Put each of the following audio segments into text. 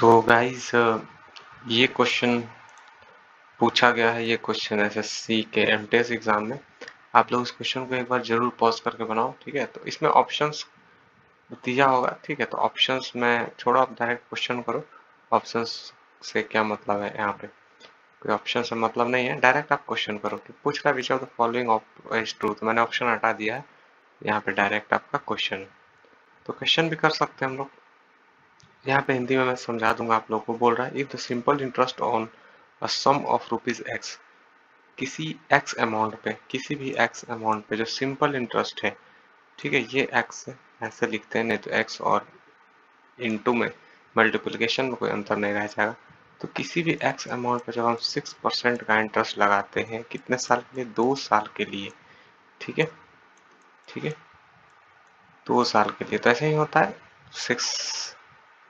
तो गाइस ये क्वेश्चन पूछा गया है, ये क्वेश्चन एसएससी के एमटीएस एग्ज़ाम में। आप लोग इस क्वेश्चन को एक बार ज़रूर पॉज करके बनाओ, ठीक है? तो इसमें ऑप्शंस दिया होगा, ठीक है? तो ऑप्शंस में छोड़ो, आप डायरेक्ट क्वेश्चन करो। ऑप्शंस से क्या मतलब है यहाँ पे? कोई ऑप्शन से मतलब नहीं है डायरेक्ट आप क्वेश्चन करो कि पूछ रहा which of the following truth मैंने ऑप्शन हटा दिया है, यहाँ पे डायरेक्ट आपका क्वेश्चन है तो क्वेश्चन भी कर सकते हैं हम लोग। यहाँ पे हिंदी में मैं समझा दूँगा आप लोग को बोल रहा है if the simple interest on sum of rupees x किसी एक्स अमाउंट पे, किसी भी एक्स अमाउंट पे जो सिंपल इंटरेस्ट है, ठीक है, ये एक्स ऐसे लिखते हैं, नहीं तो एक्स और इनटू में मल्टीप्लिकेशन में कोई अंतर नहीं रह जाएगा। तो किसी भी एक्स अमाउंट पे जब हम सिक्स परसेंट का इंटरेस्ट लगाते हैं, कितने साल के लिए? दो साल के लिए, ठीक है ठीक है, दो साल के लिए। तो ऐसे ही होता है सिक्स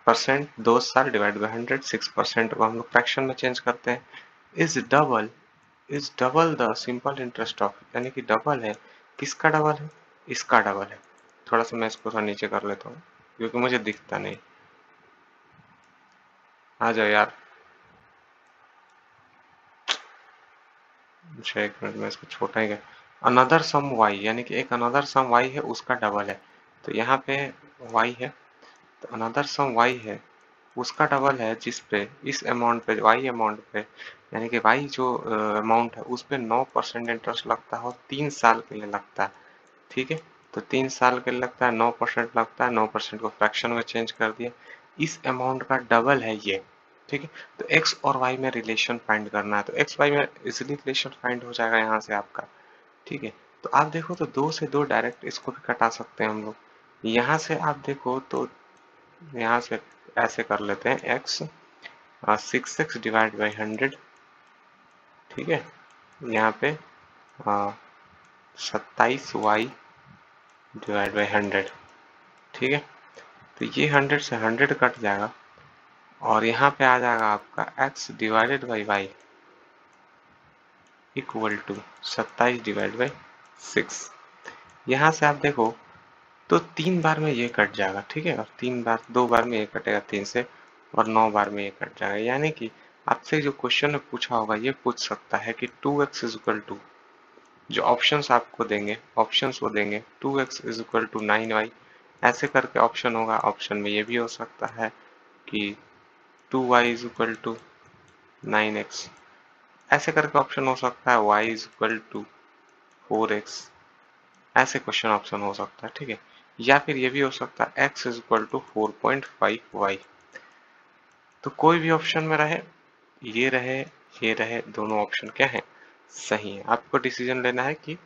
परसेंट दो साल divide by hundred six percent को हम लोग फ्रैक्शन में चेंज करते हैं। Is double is double the simple interest of यानी कि डबल है। किसका डबल है? इसका डबल है। थोड़ा सा मैं इसको थोड़ा नीचे कर लेता हूँ, क्योंकि मुझे दिखता नहीं। आ जाओ यार। अच्छा एक मिनट, में इसको छोटा ही अनदर सम वाई यानी कि एक अनदर सम वाई है, उसका डबल है। तो यहाँ पे वाई है। तो अनदर सम वाई है। उसका डबल है जिस पे, इस अमाउंट पे वाई अमाउंट पे, यानी कि वाई जो अमाउंट है, उस पे नौ परसेंट इंटरेस्ट लगता है और तीन साल के लिए लगता है। ठीक है? तो तीन साल के लिए लगता है, नौ परसेंट लगता है, नौ परसेंट को फ्रैक्शन में चेंज कर दिया। इस अमाउंट का डबल है ये। ठीक है? तो एक्स और वाई में रिलेशन फाइंड करना है। तो एक्स वाई में इजिली रिलेशन फाइंड हो जाएगा यहाँ से आपका। ठीक है? तो आप देखो तो दो से दो डायरेक्ट इसको भी कटा सकते हैं हम लोग। यहाँ से आप देखो तो यहाँ से ऐसे कर लेते हैं x six x divide by hundred ठीक है? यहाँ पे सत्ताईस वाई डिवाइड बाई हंड्रेड ठीक है? तो ये हंड्रेड से हंड्रेड कट जाएगा और यहाँ पे आ जाएगा आपका x divided by y equal to सत्ताईस डिवाइड बाई सिक्स यहाँ से आप देखो तो तीन बार में ये कट जाएगा, ठीक है? और तीन बार, दो बार में ये कटेगा तीन से, और नौ बार में ये कट जाएगा। यानी कि आपसे जो क्वेश्चन में पूछा होगा, ये पूछ सकता है कि two x is equal to जो ऑप्शन आपको देंगे ऑप्शन वो देंगे two x is equal to nine y ऐसे करके ऑप्शन होगा ऑप्शन में ये भी हो सकता है कि two y is equal to nine x ऐसे करके ऑप्शन हो सकता है y is equal to four x ऐसे क्वेश्चन ऑप्शन हो सकता है, ठीक है? या फिर ये भी हो सकता है x is equal to four point five y तो कोई भी ऑप्शन में रहे, ये रहे ये रहे, दोनों ऑप्शन क्या है? सही है। आपको डिसीज़न लेना है कि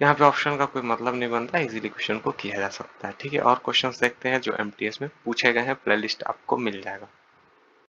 यहाँ पे ऑप्शन का कोई मतलब नहीं बनता इजीली क्वेश्चन को किया जा सकता है। ठीक है, और क्वेश्चंस देखते हैं जो एमटीएस में पूछे गए हैं प्लेलिस्ट आपको मिल जाएगा।